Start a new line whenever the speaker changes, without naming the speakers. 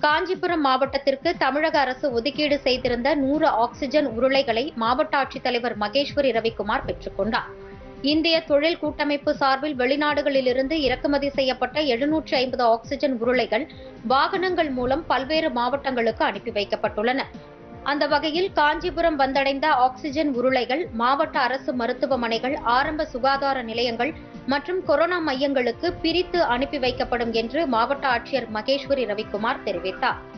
காஞ்சிபுரம் மாவட்டத்திற்கு தமிழக அரசு ஒதுக்கீடு செய்திருந்த நூறு ஆக்ஸிஜன் உருளைகளை மாவட்ட ஆட்சித்தலைவர் மகேஸ்வரி ரவிக்குமார் பெற்றுக் கொண்டார். இந்திய தொழில் கூட்டமைப்பு சார்பில் வெளிநாடுகளிலிருந்து இறக்குமதி செய்யப்பட்ட எழுநூற்று ஐம்பது ஆக்ஸிஜன் உருளைகள் வாகனங்கள் மூலம் பல்வேறு மாவட்டங்களுக்கு அனுப்பி வைக்கப்பட்டுள்ளன. அந்த வகையில் காஞ்சிபுரம் வந்தடைந்த ஆக்ஸிஜன் உருளைகள் மாவட்ட அரசு மருத்துவமனைகள் ஆரம்ப சுகாதார நிலையங்கள் மற்றும் கொரோனா மையங்களுக்கு பிரித்து அனுப்பி வைக்கப்படும் என்று மாவட்ட ஆட்சியர் மகேஸ்வரி ரவிக்குமார் தெரிவித்தார்.